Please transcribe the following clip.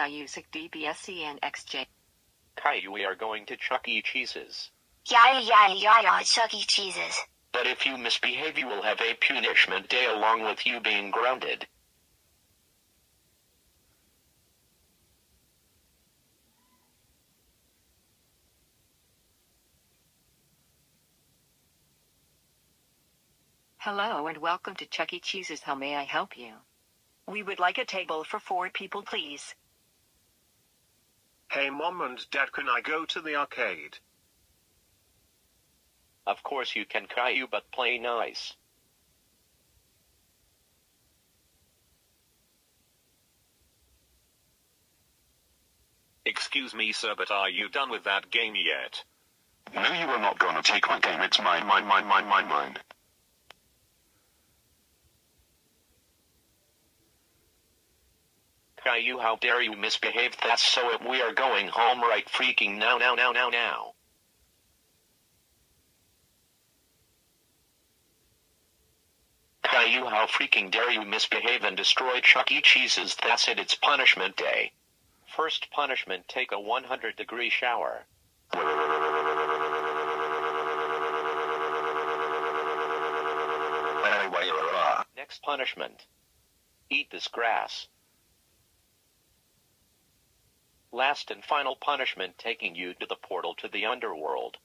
Caillou DBSC and XJ. Caillou, we are going to Chuck E. Cheese's. Yeah, yeah, yeah, yeah, Chuck E. Cheese's. But if you misbehave, you will have a punishment day along with you being grounded. Hello and welcome to Chuck E. Cheese's. How may I help you? We would like a table for four people, please. Hey mom and dad can I go to the arcade? Of course you can Caillou, but play nice. Excuse me sir but are you done with that game yet? No, you are not gonna take my game. It's mine, mine, mine, mine, mine, mine. Caillou, how dare you misbehave? That's so it. We are going home right freaking now, now, now, now, now. Caillou, how freaking dare you misbehave and destroy Chuck E. Cheese's? That's it. It's punishment day. First punishment, take a 100 degree shower. Uh, Next punishment. Eat this grass. Last and final punishment taking you to the portal to the underworld.